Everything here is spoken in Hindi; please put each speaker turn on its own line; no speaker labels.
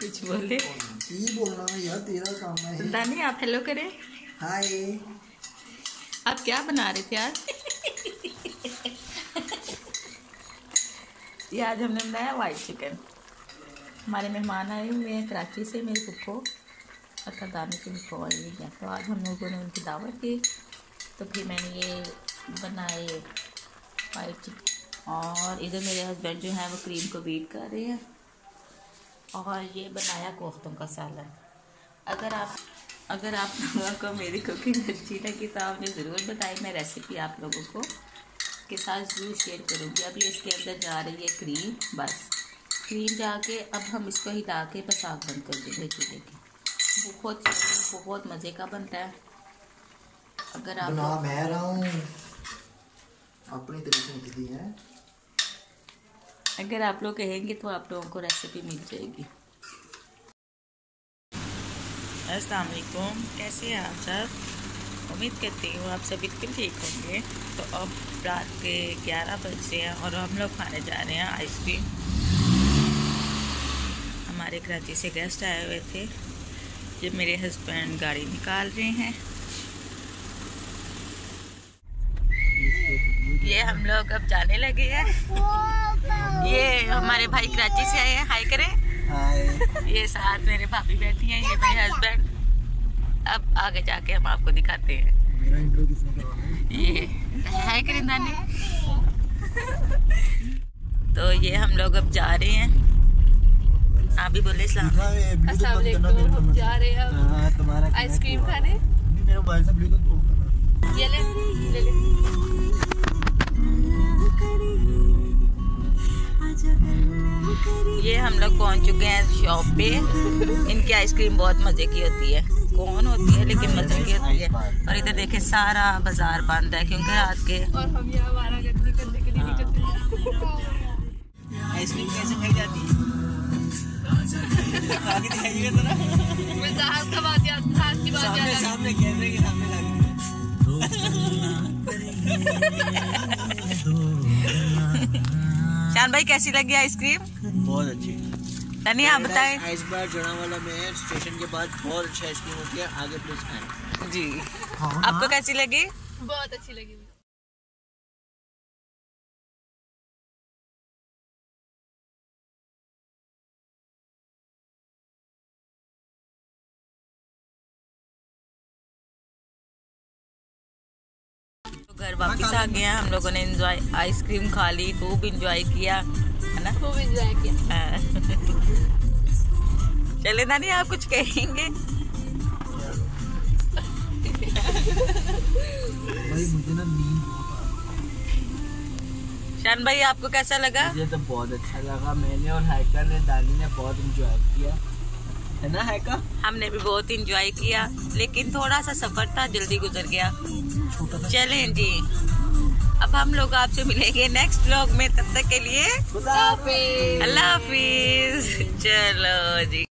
कुछ बोले।
की बोलना है यार तेरा काम है।
दानी आप हेलो करें।
हाय
आप क्या बना रहे थे आज? ये आज हमने बनाया वाइट चिकन हमारे मेहमान आए हुए हैं कराची से मेरे पुप्पो और दानी के पुप्पो आई हुई हैं। तो आज हम लोगों ने उनकी दावत की। तो फिर मैंने ये बनाए वाइट चिकन और इधर मेरे हस्बैंड जो हैं वो क्रीम को बीट कर रहे हैं। और ये बनाया कोफ्तों का सालन अगर आप अगर आप लोगों को मेरी कुकिंग अच्छी लगी तो आपने ज़रूर बताई मैं रेसिपी आप लोगों को के साथ ज़रूर शेयर करूँगी। अभी इसके अंदर जा रही है क्रीम बस। क्रीम जाके अब हम इसको हिला के बस आग बंद कर देंगे चूल्हे की। बहुत बहुत मज़े का बनता है। अगर आप
बना मैं रहा हूँ। अपनी तरीके है।
अगर आप लोग कहेंगे तो आप लोगों को रेसिपी मिल जाएगी। असलकुम कैसे हैं आप सब? उम्मीद करती हूँ आप सब बिल्कुल ठीक होंगे। तो अब रात के 11 बज रहे हैं और हम लोग खाने जा रहे हैं आइसक्रीम हमारे कराची से गेस्ट आए हुए थे, जब मेरे हस्बैंड गाड़ी निकाल रहे हैं। ये हम लोग अब जाने लगे हैं। ये हमारे भाई कराची से आए हैं। हाय करें।
हाय।
ये साथ मेरे भाभी बैठी हैं ये मेरे हस्बैंड अब आगे जाके हम आपको दिखाते हैं। ये हाय करें दानी तो ये हम लोग अब जा रहे हैं। आप भी बोले इस्लाम
जा रहे हैं अब
हाँ तुम्हारा
आइसक्रीम खाने।
मेरा मोबाइल से ब्लूटूथ
ये
हम लोग पहुँच चुके हैं शॉप पे। इनकी आइसक्रीम बहुत मज़े की होती है। कौन होती है लेकिन मज़े की होती है। और इधर देखे सारा बाज़ार बंद है क्योंकि रात के
आइसक्रीम कैसे खाई जाती है? आगे दिखाइएगा जरा।
मैं जहाज़ का बात याद
सामने के सामने
शान भाई कैसी लगी आइसक्रीम?
बहुत अच्छी।
धनिया आप बताए।
इस बार जड़ा वाला में स्टेशन के बाद बहुत अच्छी आइसक्रीम होती है आगे प्लीज़ खाएँ।
जी। आपको कैसी लगी?
बहुत अच्छी लगी
घर वापस आ गए हैं। हम लोगों ने एंजॉय आइसक्रीम खा ली खूब एंजॉय किया है ना?
खूब इंजॉय किया।
हाँ। चले नानी आप कुछ कहेंगे?
भाई मुझे ना नींद
शान भाई आपको कैसा लगा?
मुझे तो बहुत अच्छा लगा। मैंने और हैकर ने दानी ने बहुत इंजॉय किया। है ना है का?
हमने भी बहुत इंजॉय किया लेकिन थोड़ा सा सफ़र था जल्दी गुजर गया। चले जी। अब हम लोग आपसे मिलेंगे नेक्स्ट ब्लॉग में तब तक के लिए अल्लाह हाफिज। चलो जी।